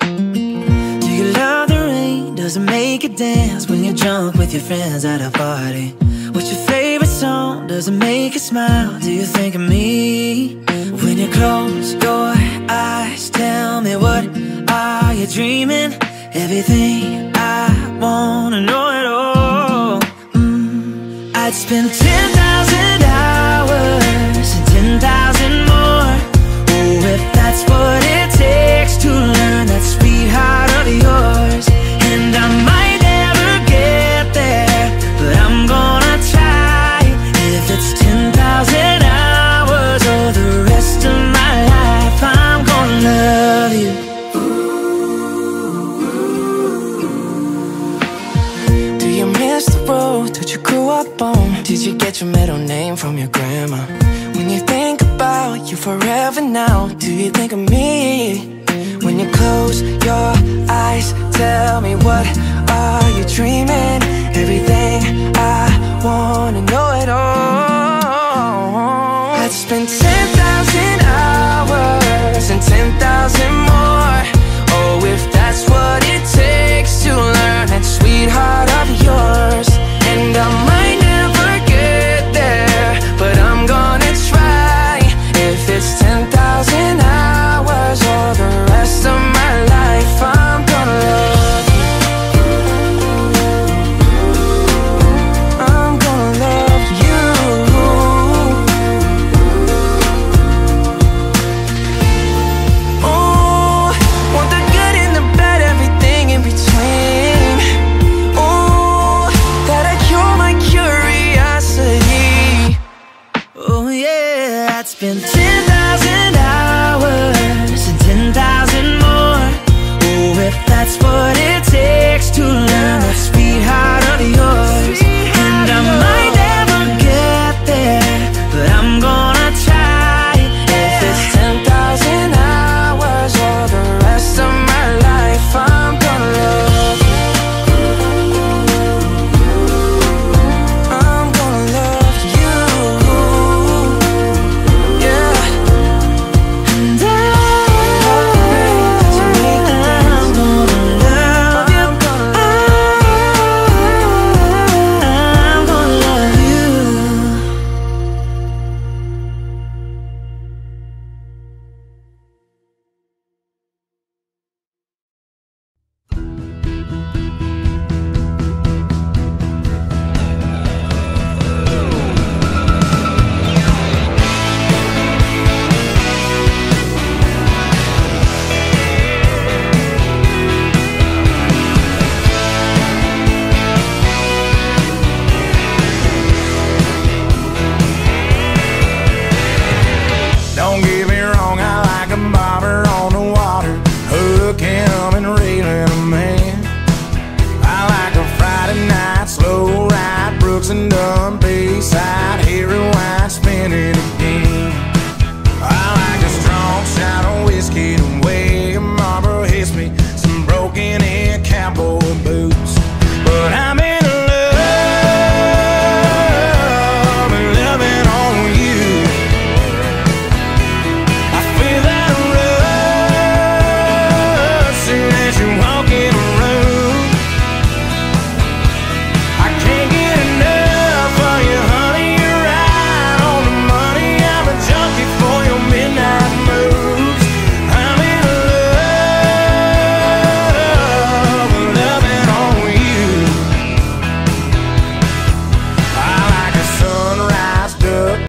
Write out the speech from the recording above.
Do you love the rain? Does it make you dance when you're drunk with your friends at a party? What's your favorite song? Does it make you smile? Do you think of me? When you close your eyes, tell me what are you dreaming? Everything I wanna know at all. Mm, I'd spend 10,000 grew up on? Did you get your middle name from your grandma? When you think about you forever now, do you think of me? When you close your eyes, tell me what are you dreaming? Everything I wanna know it all. I'd spend